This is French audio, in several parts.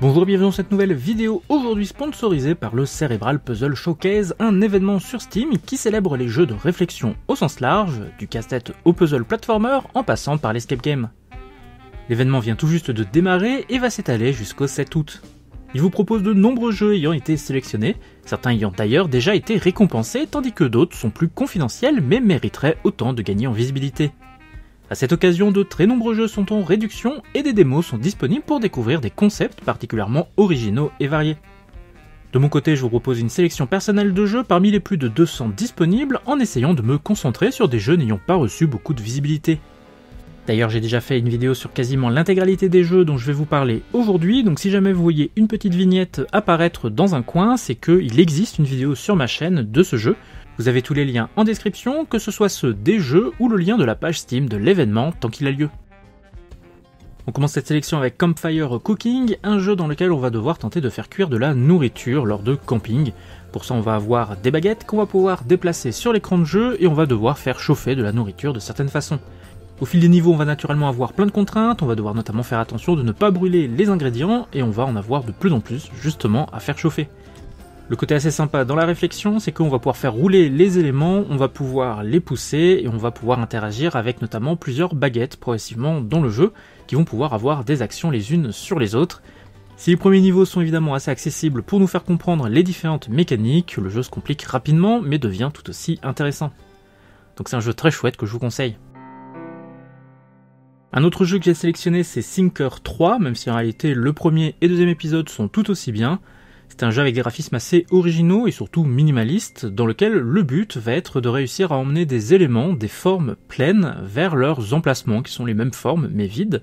Bonjour et bienvenue dans cette nouvelle vidéo, aujourd'hui sponsorisée par le Cerebral Puzzle Showcase, un événement sur Steam qui célèbre les jeux de réflexion au sens large, du casse-tête au puzzle platformer en passant par l'escape game. L'événement vient tout juste de démarrer et va s'étaler jusqu'au 7 août. Il vous propose de nombreux jeux ayant été sélectionnés, certains ayant d'ailleurs déjà été récompensés tandis que d'autres sont plus confidentiels mais mériteraient autant de gagner en visibilité. À cette occasion, de très nombreux jeux sont en réduction et des démos sont disponibles pour découvrir des concepts particulièrement originaux et variés. De mon côté, je vous propose une sélection personnelle de jeux parmi les plus de 200 disponibles en essayant de me concentrer sur des jeux n'ayant pas reçu beaucoup de visibilité. D'ailleurs, j'ai déjà fait une vidéo sur quasiment l'intégralité des jeux dont je vais vous parler aujourd'hui, donc si jamais vous voyez une petite vignette apparaître dans un coin, c'est qu'il existe une vidéo sur ma chaîne de ce jeu, vous avez tous les liens en description, que ce soit ceux des jeux ou le lien de la page Steam de l'événement tant qu'il a lieu. On commence cette sélection avec Campfire Cooking, un jeu dans lequel on va devoir tenter de faire cuire de la nourriture lors de camping. Pour ça, on va avoir des baguettes qu'on va pouvoir déplacer sur l'écran de jeu et on va devoir faire chauffer de la nourriture de certaines façons. Au fil des niveaux, on va naturellement avoir plein de contraintes, on va devoir notamment faire attention de ne pas brûler les ingrédients et on va en avoir de plus en plus justement à faire chauffer. Le côté assez sympa dans la réflexion, c'est qu'on va pouvoir faire rouler les éléments, on va pouvoir les pousser et on va pouvoir interagir avec notamment plusieurs baguettes progressivement dans le jeu qui vont pouvoir avoir des actions les unes sur les autres. Si les premiers niveaux sont évidemment assez accessibles pour nous faire comprendre les différentes mécaniques, le jeu se complique rapidement mais devient tout aussi intéressant. Donc c'est un jeu très chouette que je vous conseille. Un autre jeu que j'ai sélectionné c'est Sinker 3, même si en réalité le premier et deuxième épisode sont tout aussi bien. C'est un jeu avec des graphismes assez originaux et surtout minimalistes, dans lequel le but va être de réussir à emmener des éléments, des formes pleines, vers leurs emplacements, qui sont les mêmes formes mais vides.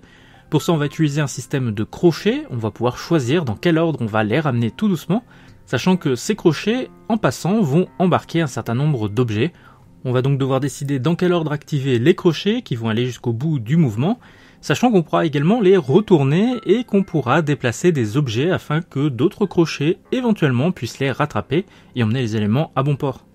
Pour ça, on va utiliser un système de crochets, on va pouvoir choisir dans quel ordre on va les ramener tout doucement, sachant que ces crochets, en passant, vont embarquer un certain nombre d'objets. On va donc devoir décider dans quel ordre activer les crochets qui vont aller jusqu'au bout du mouvement, sachant qu'on pourra également les retourner et qu'on pourra déplacer des objets afin que d'autres crochets éventuellement puissent les rattraper et emmener les éléments à bon port.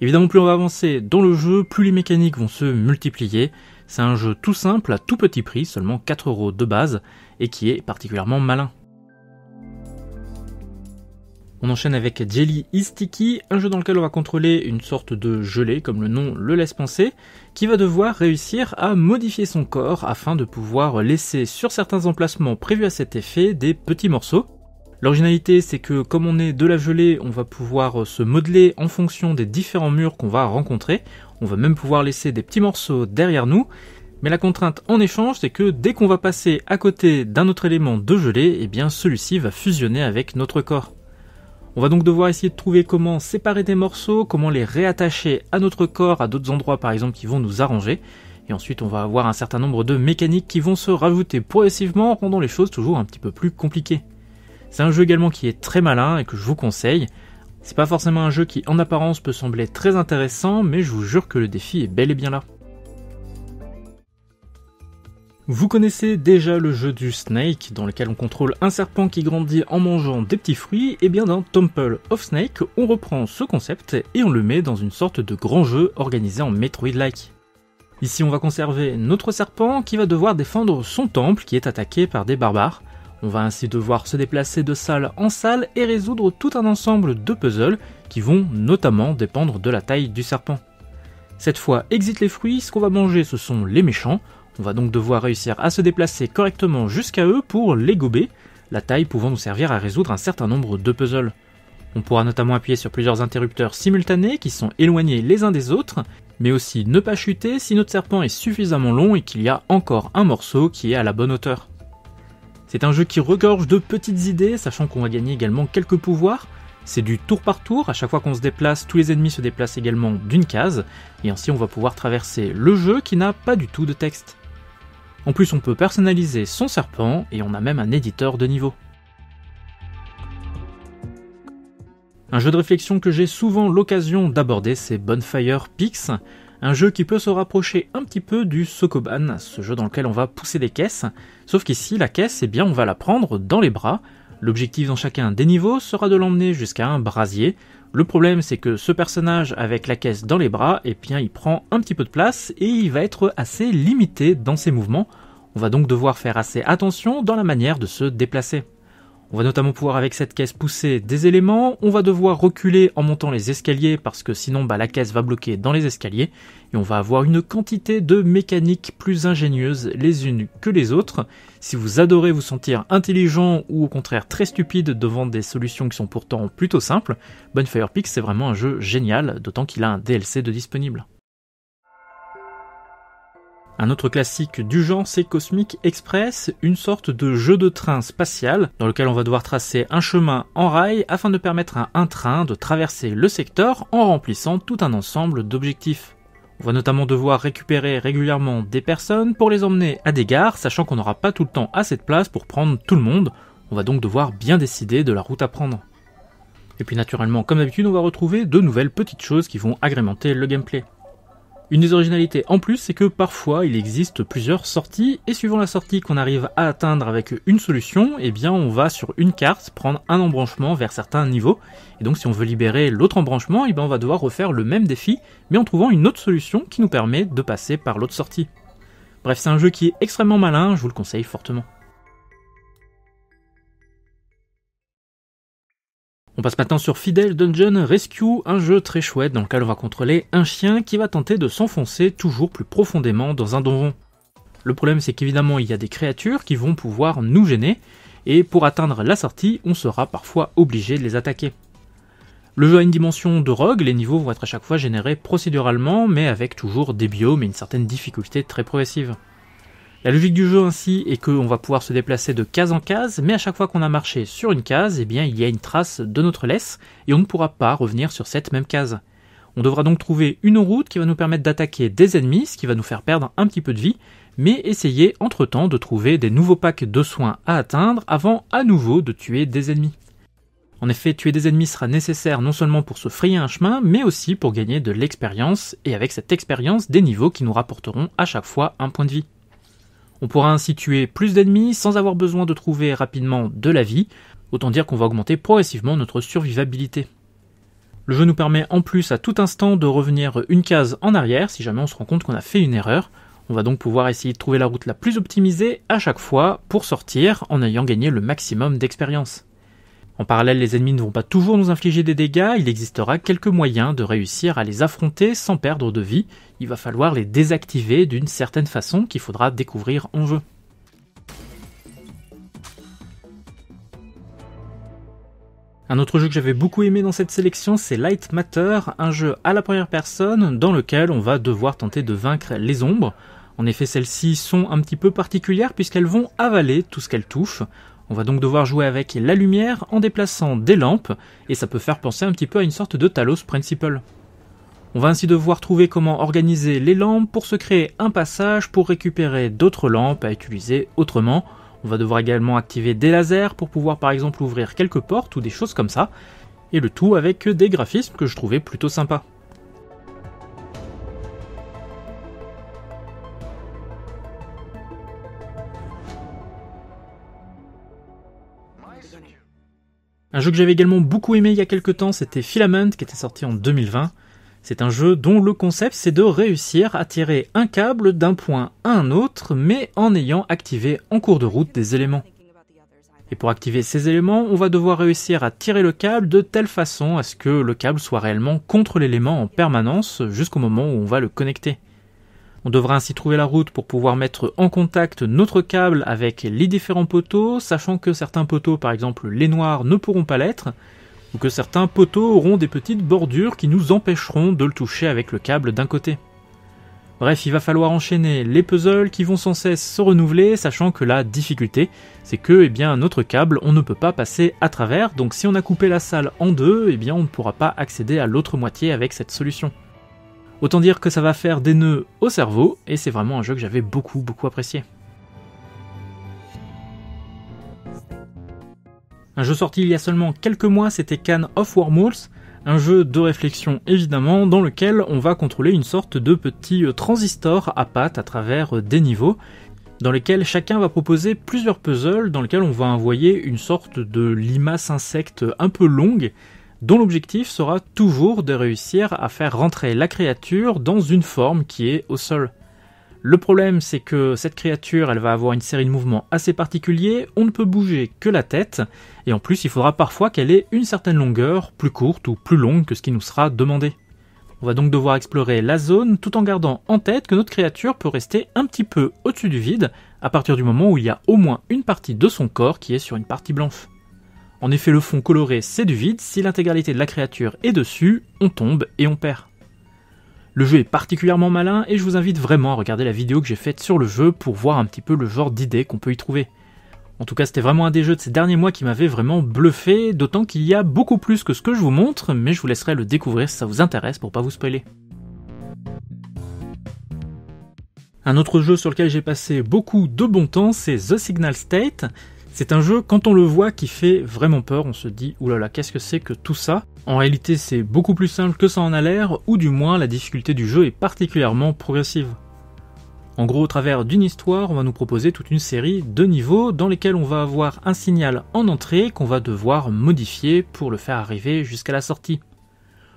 Évidemment, plus on va avancer dans le jeu, plus les mécaniques vont se multiplier. C'est un jeu tout simple à tout petit prix, seulement 4 euros de base, et qui est particulièrement malin. On enchaîne avec Jelly is Sticky, un jeu dans lequel on va contrôler une sorte de gelée, comme le nom le laisse penser, qui va devoir réussir à modifier son corps afin de pouvoir laisser sur certains emplacements prévus à cet effet des petits morceaux. L'originalité, c'est que comme on est de la gelée, on va pouvoir se modeler en fonction des différents murs qu'on va rencontrer. On va même pouvoir laisser des petits morceaux derrière nous. Mais la contrainte en échange, c'est que dès qu'on va passer à côté d'un autre élément de gelée, eh bien celui-ci va fusionner avec notre corps. On va donc devoir essayer de trouver comment séparer des morceaux, comment les réattacher à notre corps, à d'autres endroits par exemple qui vont nous arranger. Et ensuite on va avoir un certain nombre de mécaniques qui vont se rajouter progressivement, rendant les choses toujours un petit peu plus compliquées. C'est un jeu également qui est très malin et que je vous conseille. C'est pas forcément un jeu qui en apparence peut sembler très intéressant, mais je vous jure que le défi est bel et bien là. Vous connaissez déjà le jeu du Snake, dans lequel on contrôle un serpent qui grandit en mangeant des petits fruits, et bien dans Temple of Snake, on reprend ce concept et on le met dans une sorte de grand jeu organisé en Metroid-like. Ici on va conserver notre serpent qui va devoir défendre son temple qui est attaqué par des barbares. On va ainsi devoir se déplacer de salle en salle et résoudre tout un ensemble de puzzles qui vont notamment dépendre de la taille du serpent. Cette fois, exit les fruits, ce qu'on va manger ce sont les méchants, on va donc devoir réussir à se déplacer correctement jusqu'à eux pour les gober, la taille pouvant nous servir à résoudre un certain nombre de puzzles. On pourra notamment appuyer sur plusieurs interrupteurs simultanés qui sont éloignés les uns des autres, mais aussi ne pas chuter si notre serpent est suffisamment long et qu'il y a encore un morceau qui est à la bonne hauteur. C'est un jeu qui regorge de petites idées, sachant qu'on va gagner également quelques pouvoirs. C'est du tour par tour, à chaque fois qu'on se déplace, tous les ennemis se déplacent également d'une case, et ainsi on va pouvoir traverser le jeu qui n'a pas du tout de texte. En plus, on peut personnaliser son serpent et on a même un éditeur de niveau. Un jeu de réflexion que j'ai souvent l'occasion d'aborder, c'est Bonfire Pix, un jeu qui peut se rapprocher un petit peu du Sokoban, ce jeu dans lequel on va pousser des caisses, sauf qu'ici la caisse, eh bien on va la prendre dans les bras. L'objectif dans chacun des niveaux sera de l'emmener jusqu'à un brasier. Le problème c'est que ce personnage avec la caisse dans les bras, eh bien il prend un petit peu de place et il va être assez limité dans ses mouvements. On va donc devoir faire assez attention dans la manière de se déplacer. On va notamment pouvoir avec cette caisse pousser des éléments, on va devoir reculer en montant les escaliers parce que sinon bah, la caisse va bloquer dans les escaliers et on va avoir une quantité de mécaniques plus ingénieuses les unes que les autres. Si vous adorez vous sentir intelligent ou au contraire très stupide devant des solutions qui sont pourtant plutôt simples, Bonfire Peaks c'est vraiment un jeu génial, d'autant qu'il a un DLC de disponible. Un autre classique du genre, c'est Cosmic Express, une sorte de jeu de train spatial dans lequel on va devoir tracer un chemin en rail afin de permettre à un train de traverser le secteur en remplissant tout un ensemble d'objectifs. On va notamment devoir récupérer régulièrement des personnes pour les emmener à des gares, sachant qu'on n'aura pas tout le temps assez de place pour prendre tout le monde. On va donc devoir bien décider de la route à prendre. Et puis naturellement, comme d'habitude, on va retrouver de nouvelles petites choses qui vont agrémenter le gameplay. Une des originalités en plus, c'est que parfois il existe plusieurs sorties, et suivant la sortie qu'on arrive à atteindre avec une solution, eh bien on va sur une carte prendre un embranchement vers certains niveaux, et donc si on veut libérer l'autre embranchement, eh bien on va devoir refaire le même défi, mais en trouvant une autre solution qui nous permet de passer par l'autre sortie. Bref, c'est un jeu qui est extrêmement malin, je vous le conseille fortement. On passe maintenant sur Fidel Dungeon Rescue, un jeu très chouette dans lequel on va contrôler un chien qui va tenter de s'enfoncer toujours plus profondément dans un donjon. Le problème c'est qu'évidemment il y a des créatures qui vont pouvoir nous gêner, et pour atteindre la sortie, on sera parfois obligé de les attaquer. Le jeu a une dimension de rogue, les niveaux vont être à chaque fois générés procéduralement, mais avec toujours des biomes et une certaine difficulté très progressive. La logique du jeu ainsi est qu'on va pouvoir se déplacer de case en case, mais à chaque fois qu'on a marché sur une case, eh bien il y a une trace de notre laisse et on ne pourra pas revenir sur cette même case. On devra donc trouver une route qui va nous permettre d'attaquer des ennemis, ce qui va nous faire perdre un petit peu de vie, mais essayer entre-temps de trouver des nouveaux packs de soins à atteindre avant à nouveau de tuer des ennemis. En effet, tuer des ennemis sera nécessaire non seulement pour se frayer un chemin, mais aussi pour gagner de l'expérience, et avec cette expérience, des niveaux qui nous rapporteront à chaque fois un point de vie. On pourra ainsi tuer plus d'ennemis sans avoir besoin de trouver rapidement de la vie, autant dire qu'on va augmenter progressivement notre survivabilité. Le jeu nous permet en plus à tout instant de revenir une case en arrière si jamais on se rend compte qu'on a fait une erreur. On va donc pouvoir essayer de trouver la route la plus optimisée à chaque fois pour sortir en ayant gagné le maximum d'expérience. En parallèle, les ennemis ne vont pas toujours nous infliger des dégâts, il existera quelques moyens de réussir à les affronter sans perdre de vie, il va falloir les désactiver d'une certaine façon qu'il faudra découvrir en jeu. Un autre jeu que j'avais beaucoup aimé dans cette sélection, c'est Light Matter, un jeu à la première personne dans lequel on va devoir tenter de vaincre les ombres. En effet, celles-ci sont un petit peu particulières puisqu'elles vont avaler tout ce qu'elles touchent. On va donc devoir jouer avec la lumière en déplaçant des lampes, et ça peut faire penser un petit peu à une sorte de Talos Principle. On va ainsi devoir trouver comment organiser les lampes pour se créer un passage pour récupérer d'autres lampes à utiliser autrement. On va devoir également activer des lasers pour pouvoir par exemple ouvrir quelques portes ou des choses comme ça, et le tout avec des graphismes que je trouvais plutôt sympas. Un jeu que j'avais également beaucoup aimé il y a quelques temps, c'était Filament, qui était sorti en 2020. C'est un jeu dont le concept c'est de réussir à tirer un câble d'un point à un autre, mais en ayant activé en cours de route des éléments. Et pour activer ces éléments, on va devoir réussir à tirer le câble de telle façon à ce que le câble soit réellement contre l'élément en permanence jusqu'au moment où on va le connecter. On devra ainsi trouver la route pour pouvoir mettre en contact notre câble avec les différents poteaux, sachant que certains poteaux, par exemple les noirs, ne pourront pas l'être, ou que certains poteaux auront des petites bordures qui nous empêcheront de le toucher avec le câble d'un côté. Bref, il va falloir enchaîner les puzzles qui vont sans cesse se renouveler, sachant que la difficulté, c'est que, eh bien, notre câble, on ne peut pas passer à travers, donc si on a coupé la salle en deux, eh bien, on ne pourra pas accéder à l'autre moitié avec cette solution. Autant dire que ça va faire des nœuds au cerveau, et c'est vraiment un jeu que j'avais beaucoup beaucoup apprécié. Un jeu sorti il y a seulement quelques mois, c'était Can of Wormholes, un jeu de réflexion évidemment, dans lequel on va contrôler une sorte de petit transistor à pattes à travers des niveaux, dans lesquels chacun va proposer plusieurs puzzles, dans lesquels on va envoyer une sorte de limace insecte un peu longue, dont l'objectif sera toujours de réussir à faire rentrer la créature dans une forme qui est au sol. Le problème, c'est que cette créature, elle va avoir une série de mouvements assez particuliers, on ne peut bouger que la tête, et en plus, il faudra parfois qu'elle ait une certaine longueur, plus courte ou plus longue que ce qui nous sera demandé. On va donc devoir explorer la zone tout en gardant en tête que notre créature peut rester un petit peu au-dessus du vide à partir du moment où il y a au moins une partie de son corps qui est sur une partie blanche. En effet, le fond coloré, c'est du vide, si l'intégralité de la créature est dessus, on tombe et on perd. Le jeu est particulièrement malin et je vous invite vraiment à regarder la vidéo que j'ai faite sur le jeu pour voir un petit peu le genre d'idées qu'on peut y trouver. En tout cas, c'était vraiment un des jeux de ces derniers mois qui m'avait vraiment bluffé, d'autant qu'il y a beaucoup plus que ce que je vous montre, mais je vous laisserai le découvrir si ça vous intéresse pour pas vous spoiler. Un autre jeu sur lequel j'ai passé beaucoup de bon temps, c'est The Signal State. C'est un jeu, quand on le voit, qui fait vraiment peur. On se dit, oulala, qu'est-ce que c'est que tout ça? En réalité, c'est beaucoup plus simple que ça en a l'air, ou du moins, la difficulté du jeu est particulièrement progressive. En gros, au travers d'une histoire, on va nous proposer toute une série de niveaux dans lesquels on va avoir un signal en entrée qu'on va devoir modifier pour le faire arriver jusqu'à la sortie.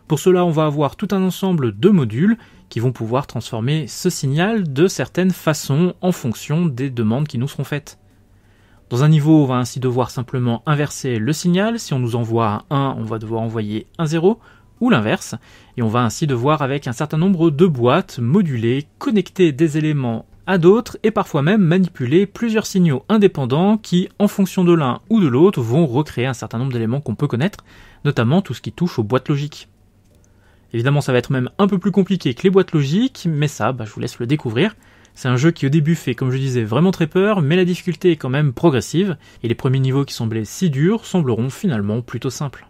Pour cela, on va avoir tout un ensemble de modules qui vont pouvoir transformer ce signal de certaines façons en fonction des demandes qui nous seront faites. Dans un niveau, on va ainsi devoir simplement inverser le signal. Si on nous envoie un 1, on va devoir envoyer un 0 ou l'inverse. Et on va ainsi devoir, avec un certain nombre de boîtes, moduler, connecter des éléments à d'autres et parfois même manipuler plusieurs signaux indépendants qui, en fonction de l'un ou de l'autre, vont recréer un certain nombre d'éléments qu'on peut connaître, notamment tout ce qui touche aux boîtes logiques. Évidemment, ça va être même un peu plus compliqué que les boîtes logiques, mais ça, bah, je vous laisse le découvrir. C'est un jeu qui au début fait, comme je disais, vraiment très peur, mais la difficulté est quand même progressive, et les premiers niveaux qui semblaient si durs sembleront finalement plutôt simples.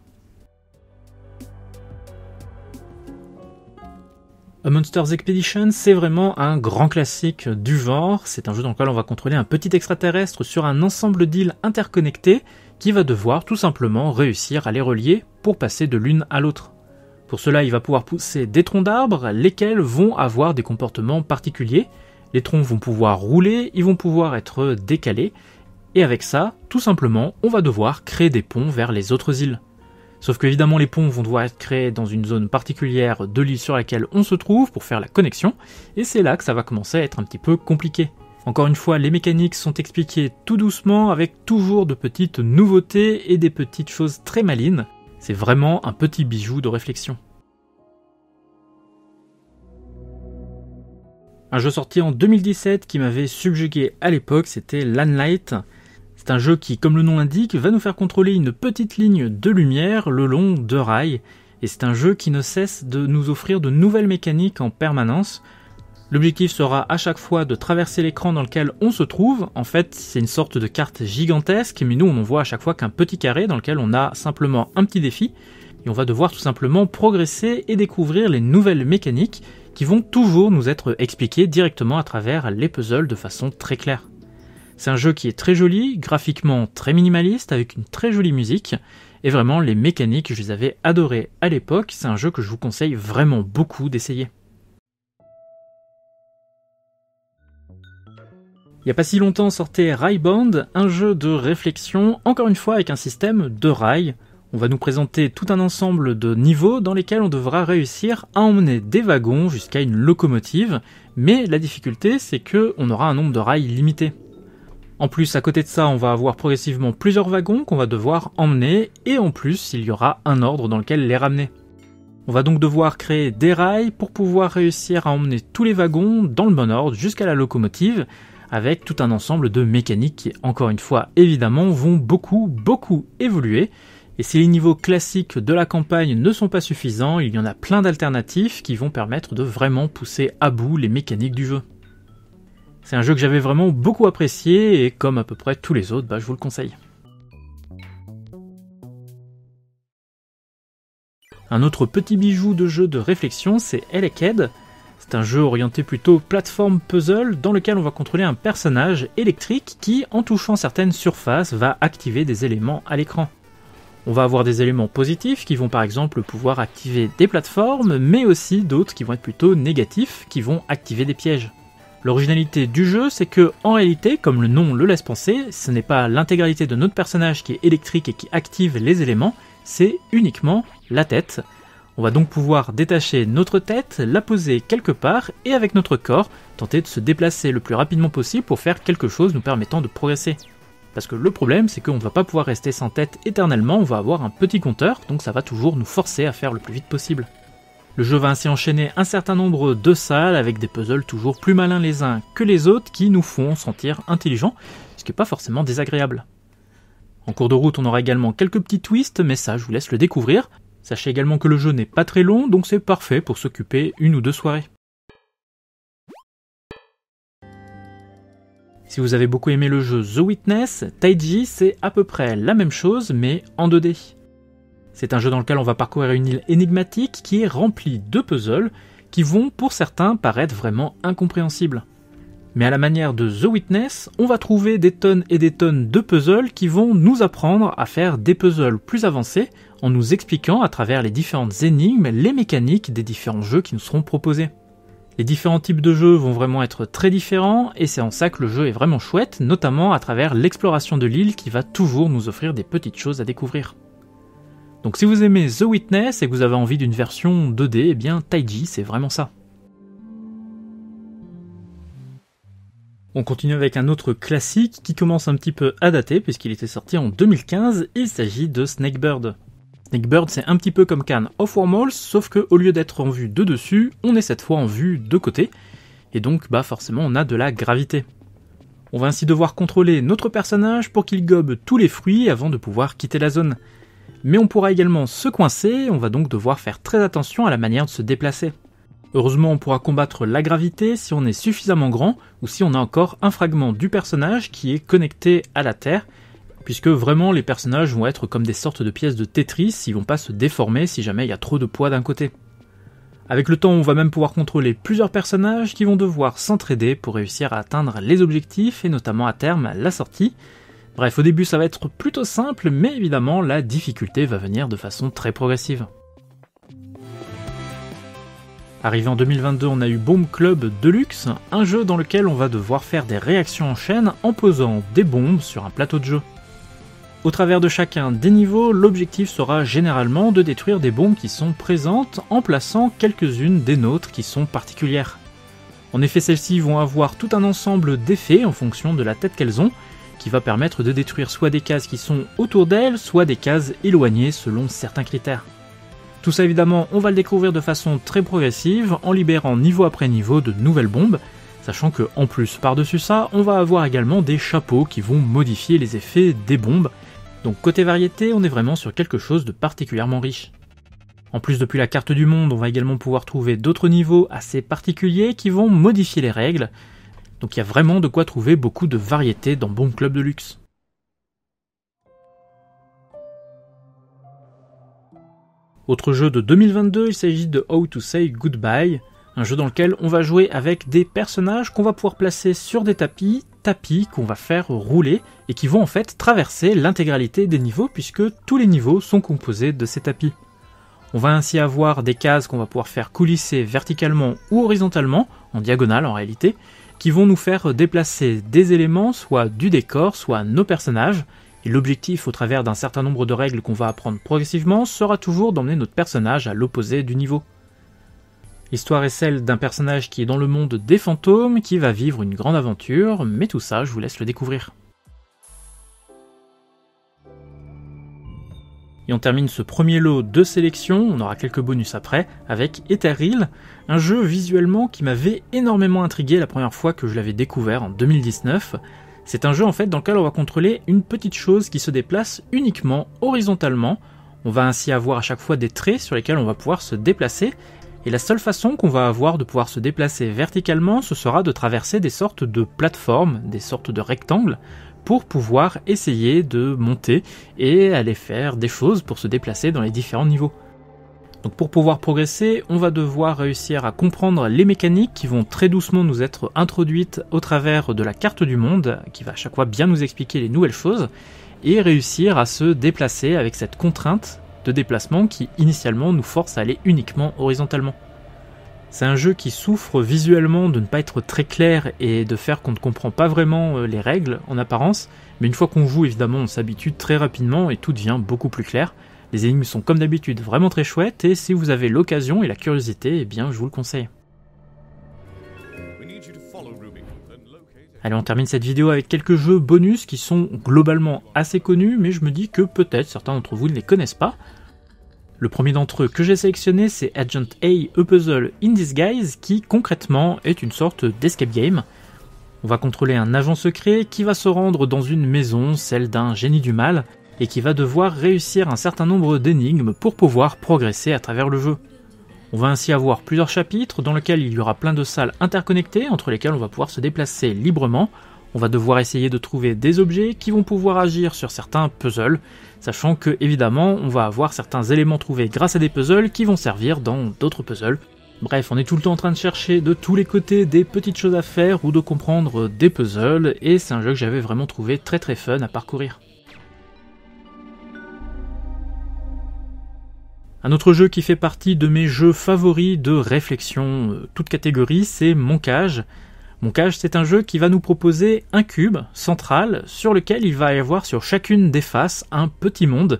A Monster's Expedition, c'est vraiment un grand classique du genre. C'est un jeu dans lequel on va contrôler un petit extraterrestre sur un ensemble d'îles interconnectées qui va devoir tout simplement réussir à les relier pour passer de l'une à l'autre. Pour cela, il va pouvoir pousser des troncs d'arbres, lesquels vont avoir des comportements particuliers, les troncs vont pouvoir rouler, ils vont pouvoir être décalés, et avec ça, tout simplement, on va devoir créer des ponts vers les autres îles. Sauf que évidemment les ponts vont devoir être créés dans une zone particulière de l'île sur laquelle on se trouve pour faire la connexion, et c'est là que ça va commencer à être un petit peu compliqué. Encore une fois, les mécaniques sont expliquées tout doucement avec toujours de petites nouveautés et des petites choses très malines. C'est vraiment un petit bijou de réflexion. Un jeu sorti en 2017 qui m'avait subjugué à l'époque, c'était Landlight. C'est un jeu qui, comme le nom l'indique, va nous faire contrôler une petite ligne de lumière le long de rails, et c'est un jeu qui ne cesse de nous offrir de nouvelles mécaniques en permanence. L'objectif sera à chaque fois de traverser l'écran dans lequel on se trouve. En fait, c'est une sorte de carte gigantesque, mais nous on ne voit à chaque fois qu'un petit carré dans lequel on a simplement un petit défi, et on va devoir tout simplement progresser et découvrir les nouvelles mécaniques qui vont toujours nous être expliqués directement à travers les puzzles de façon très claire. C'est un jeu qui est très joli, graphiquement très minimaliste, avec une très jolie musique, et vraiment les mécaniques, je les avais adorées à l'époque, c'est un jeu que je vous conseille vraiment beaucoup d'essayer. Il n'y a pas si longtemps sortait Railbound, un jeu de réflexion, encore une fois avec un système de rails, on va nous présenter tout un ensemble de niveaux dans lesquels on devra réussir à emmener des wagons jusqu'à une locomotive, mais la difficulté c'est que on aura un nombre de rails limité. En plus, à côté de ça, on va avoir progressivement plusieurs wagons qu'on va devoir emmener, et en plus, il y aura un ordre dans lequel les ramener. On va donc devoir créer des rails pour pouvoir réussir à emmener tous les wagons dans le bon ordre jusqu'à la locomotive, avec tout un ensemble de mécaniques qui, encore une fois, évidemment, vont beaucoup, beaucoup évoluer, et si les niveaux classiques de la campagne ne sont pas suffisants, il y en a plein d'alternatives qui vont permettre de vraiment pousser à bout les mécaniques du jeu. C'est un jeu que j'avais vraiment beaucoup apprécié et comme à peu près tous les autres, bah, je vous le conseille. Un autre petit bijou de jeu de réflexion, c'est Eleked. C'est un jeu orienté plutôt plateforme puzzle dans lequel on va contrôler un personnage électrique qui, en touchant certaines surfaces, va activer des éléments à l'écran. On va avoir des éléments positifs qui vont par exemple pouvoir activer des plateformes, mais aussi d'autres qui vont être plutôt négatifs, qui vont activer des pièges. L'originalité du jeu, c'est que, en réalité, comme le nom le laisse penser, ce n'est pas l'intégralité de notre personnage qui est électrique et qui active les éléments, c'est uniquement la tête. On va donc pouvoir détacher notre tête, la poser quelque part et avec notre corps tenter de se déplacer le plus rapidement possible pour faire quelque chose nous permettant de progresser. Parce que le problème c'est qu'on ne va pas pouvoir rester sans tête éternellement, on va avoir un petit compteur, donc ça va toujours nous forcer à faire le plus vite possible. Le jeu va ainsi enchaîner un certain nombre de salles avec des puzzles toujours plus malins les uns que les autres qui nous font sentir intelligents, ce qui n'est pas forcément désagréable. En cours de route, on aura également quelques petits twists, mais ça, je vous laisse le découvrir. Sachez également que le jeu n'est pas très long, donc c'est parfait pour s'occuper une ou deux soirées. Si vous avez beaucoup aimé le jeu The Witness, Taiji c'est à peu près la même chose mais en 2D. C'est un jeu dans lequel on va parcourir une île énigmatique qui est remplie de puzzles qui vont pour certains paraître vraiment incompréhensibles. Mais à la manière de The Witness, on va trouver des tonnes et des tonnes de puzzles qui vont nous apprendre à faire des puzzles plus avancés en nous expliquant à travers les différentes énigmes les mécaniques des différents jeux qui nous seront proposés. Les différents types de jeux vont vraiment être très différents et c'est en ça que le jeu est vraiment chouette, notamment à travers l'exploration de l'île qui va toujours nous offrir des petites choses à découvrir. Donc si vous aimez The Witness et que vous avez envie d'une version 2D, eh bien Taiji c'est vraiment ça. On continue avec un autre classique qui commence un petit peu à dater puisqu'il était sorti en 2015, il s'agit de Snakebird. Snakebird c'est un petit peu comme Can of Wormholes, sauf que au lieu d'être en vue de dessus, on est cette fois en vue de côté, et donc bah forcément on a de la gravité. On va ainsi devoir contrôler notre personnage pour qu'il gobe tous les fruits avant de pouvoir quitter la zone. Mais on pourra également se coincer, on va donc devoir faire très attention à la manière de se déplacer. Heureusement, on pourra combattre la gravité si on est suffisamment grand ou si on a encore un fragment du personnage qui est connecté à la Terre, puisque vraiment les personnages vont être comme des sortes de pièces de Tetris, ils vont pas se déformer si jamais il y a trop de poids d'un côté. Avec le temps, on va même pouvoir contrôler plusieurs personnages qui vont devoir s'entraider pour réussir à atteindre les objectifs et notamment à terme la sortie. Bref, au début ça va être plutôt simple, mais évidemment la difficulté va venir de façon très progressive. Arrivé en 2022, on a eu Bomb Club Deluxe, un jeu dans lequel on va devoir faire des réactions en chaîne en posant des bombes sur un plateau de jeu. Au travers de chacun des niveaux, l'objectif sera généralement de détruire des bombes qui sont présentes en plaçant quelques-unes des nôtres qui sont particulières. En effet, celles-ci vont avoir tout un ensemble d'effets en fonction de la tête qu'elles ont, qui va permettre de détruire soit des cases qui sont autour d'elles, soit des cases éloignées selon certains critères. Tout ça évidemment, on va le découvrir de façon très progressive en libérant niveau après niveau de nouvelles bombes, sachant que en plus par-dessus ça, on va avoir également des chapeaux qui vont modifier les effets des bombes. Donc côté variété, on est vraiment sur quelque chose de particulièrement riche. En plus depuis la carte du monde, on va également pouvoir trouver d'autres niveaux assez particuliers qui vont modifier les règles. Donc il y a vraiment de quoi trouver beaucoup de variété dans Bomb Club de luxe. Autre jeu de 2022, il s'agit de How to Say Goodbye, un jeu dans lequel on va jouer avec des personnages qu'on va pouvoir placer sur des tapis, tapis qu'on va faire rouler et qui vont en fait traverser l'intégralité des niveaux puisque tous les niveaux sont composés de ces tapis. On va ainsi avoir des cases qu'on va pouvoir faire coulisser verticalement ou horizontalement, en diagonale en réalité, qui vont nous faire déplacer des éléments, soit du décor, soit nos personnages, et l'objectif, au travers d'un certain nombre de règles qu'on va apprendre progressivement, sera toujours d'emmener notre personnage à l'opposé du niveau. L'histoire est celle d'un personnage qui est dans le monde des fantômes, qui va vivre une grande aventure, mais tout ça, je vous laisse le découvrir. Et on termine ce premier lot de sélection, on aura quelques bonus après, avec Etheril, un jeu visuellement qui m'avait énormément intrigué la première fois que je l'avais découvert en 2019. C'est un jeu en fait dans lequel on va contrôler une petite chose qui se déplace uniquement horizontalement. On va ainsi avoir à chaque fois des traits sur lesquels on va pouvoir se déplacer. Et la seule façon qu'on va avoir de pouvoir se déplacer verticalement, ce sera de traverser des sortes de plateformes, des sortes de rectangles, pour pouvoir essayer de monter et aller faire des choses pour se déplacer dans les différents niveaux. Donc pour pouvoir progresser, on va devoir réussir à comprendre les mécaniques qui vont très doucement nous être introduites au travers de la carte du monde, qui va à chaque fois bien nous expliquer les nouvelles choses, et réussir à se déplacer avec cette contrainte de déplacement qui initialement nous force à aller uniquement horizontalement. C'est un jeu qui souffre visuellement de ne pas être très clair et de faire qu'on ne comprend pas vraiment euh, les règles en apparence, mais une fois qu'on joue évidemment on s'habitue très rapidement et tout devient beaucoup plus clair. Les énigmes sont comme d'habitude vraiment très chouettes et si vous avez l'occasion et la curiosité, eh bien je vous le conseille. Allez, on termine cette vidéo avec quelques jeux bonus qui sont globalement assez connus, mais je me dis que peut-être certains d'entre vous ne les connaissent pas. Le premier d'entre eux que j'ai sélectionné, c'est Agent A, A Puzzle in Disguise, qui concrètement est une sorte d'escape game. On va contrôler un agent secret qui va se rendre dans une maison, celle d'un génie du mal, et qui va devoir réussir un certain nombre d'énigmes pour pouvoir progresser à travers le jeu. On va ainsi avoir plusieurs chapitres dans lesquels il y aura plein de salles interconnectées entre lesquelles on va pouvoir se déplacer librement. On va devoir essayer de trouver des objets qui vont pouvoir agir sur certains puzzles, sachant que évidemment on va avoir certains éléments trouvés grâce à des puzzles qui vont servir dans d'autres puzzles. Bref, on est tout le temps en train de chercher de tous les côtés des petites choses à faire ou de comprendre des puzzles, et c'est un jeu que j'avais vraiment trouvé très très fun à parcourir. Un autre jeu qui fait partie de mes jeux favoris de réflexion, euh, toute catégorie, c'est Moncage. Moncage, c'est un jeu qui va nous proposer un cube central sur lequel il va y avoir sur chacune des faces un petit monde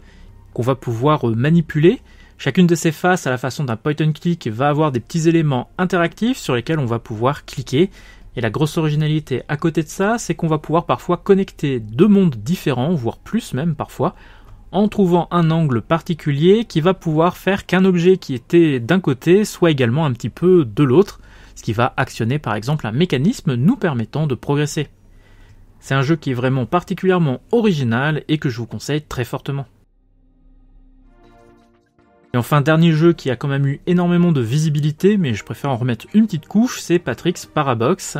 qu'on va pouvoir euh, manipuler. Chacune de ces faces, à la façon d'un point and click, va avoir des petits éléments interactifs sur lesquels on va pouvoir cliquer. Et la grosse originalité à côté de ça, c'est qu'on va pouvoir parfois connecter deux mondes différents, voire plus même parfois, en trouvant un angle particulier qui va pouvoir faire qu'un objet qui était d'un côté soit également un petit peu de l'autre, ce qui va actionner par exemple un mécanisme nous permettant de progresser. C'est un jeu qui est vraiment particulièrement original et que je vous conseille très fortement. Et enfin, dernier jeu qui a quand même eu énormément de visibilité, mais je préfère en remettre une petite couche, c'est Patrick's Parabox.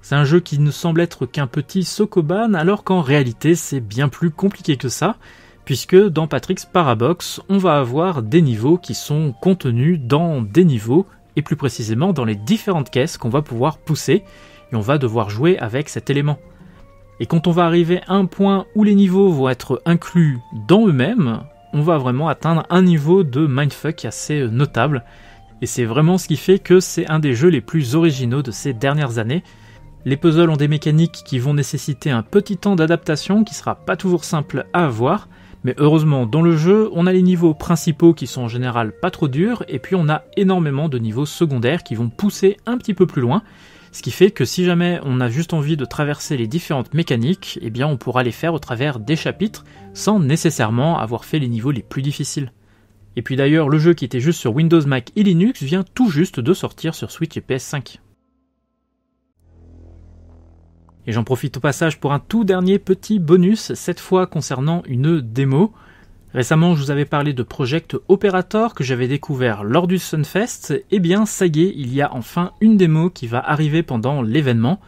C'est un jeu qui ne semble être qu'un petit Sokoban, alors qu'en réalité c'est bien plus compliqué que ça puisque dans Patrick's Parabox, on va avoir des niveaux qui sont contenus dans des niveaux, et plus précisément dans les différentes caisses qu'on va pouvoir pousser, et on va devoir jouer avec cet élément. Et quand on va arriver à un point où les niveaux vont être inclus dans eux-mêmes, on va vraiment atteindre un niveau de mindfuck assez notable, et c'est vraiment ce qui fait que c'est un des jeux les plus originaux de ces dernières années. Les puzzles ont des mécaniques qui vont nécessiter un petit temps d'adaptation qui sera pas toujours simple à avoir, mais heureusement, dans le jeu, on a les niveaux principaux qui sont en général pas trop durs, et puis on a énormément de niveaux secondaires qui vont pousser un petit peu plus loin, ce qui fait que si jamais on a juste envie de traverser les différentes mécaniques, eh bien on pourra les faire au travers des chapitres, sans nécessairement avoir fait les niveaux les plus difficiles. Et puis d'ailleurs, le jeu qui était juste sur Windows, Mac et Linux vient tout juste de sortir sur Switch et PS5. Et j'en profite au passage pour un tout dernier petit bonus, cette fois concernant une démo. Récemment, je vous avais parlé de Project Operator que j'avais découvert lors du Sunfest. Eh bien, ça y est, il y a enfin une démo qui va arriver pendant l'événement.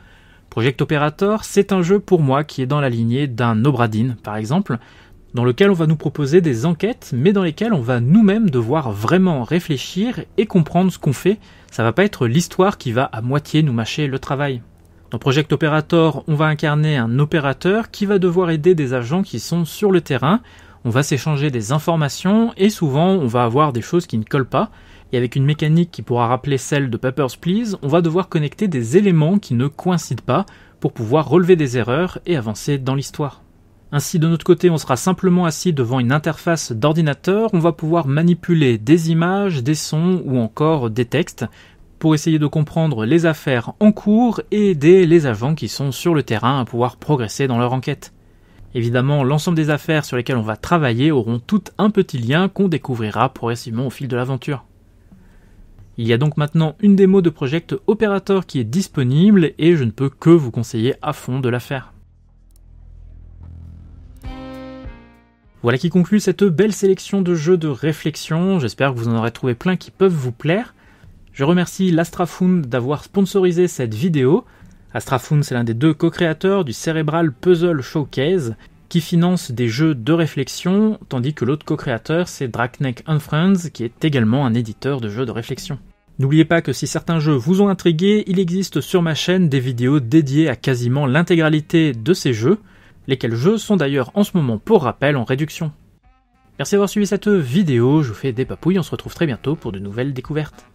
Project Operator, c'est un jeu pour moi qui est dans la lignée d'un Obradin, par exemple, dans lequel on va nous proposer des enquêtes, mais dans lesquelles on va nous-mêmes devoir vraiment réfléchir et comprendre ce qu'on fait. Ça va pas être l'histoire qui va à moitié nous mâcher le travail. Dans Project Operator, on va incarner un opérateur qui va devoir aider des agents qui sont sur le terrain. On va s'échanger des informations et souvent on va avoir des choses qui ne collent pas. Et avec une mécanique qui pourra rappeler celle de Papers, Please, on va devoir connecter des éléments qui ne coïncident pas pour pouvoir relever des erreurs et avancer dans l'histoire. Ainsi, de notre côté, on sera simplement assis devant une interface d'ordinateur, on va pouvoir manipuler des images, des sons ou encore des textes pour essayer de comprendre les affaires en cours et aider les agents qui sont sur le terrain à pouvoir progresser dans leur enquête. Évidemment, l'ensemble des affaires sur lesquelles on va travailler auront toutes un petit lien qu'on découvrira progressivement au fil de l'aventure. Il y a donc maintenant une démo de Project Operator qui est disponible et je ne peux que vous conseiller à fond de la faire. Voilà qui conclut cette belle sélection de jeux de réflexion, j'espère que vous en aurez trouvé plein qui peuvent vous plaire. Je remercie l'Astrafund d'avoir sponsorisé cette vidéo. Astrafund, c'est l'un des deux co-créateurs du Cerebral Puzzle Showcase, qui finance des jeux de réflexion, tandis que l'autre co-créateur, c'est Draknek Friends, qui est également un éditeur de jeux de réflexion. N'oubliez pas que si certains jeux vous ont intrigué, il existe sur ma chaîne des vidéos dédiées à quasiment l'intégralité de ces jeux, lesquels jeux sont d'ailleurs en ce moment pour rappel en réduction. Merci d'avoir suivi cette vidéo, je vous fais des papouilles, on se retrouve très bientôt pour de nouvelles découvertes.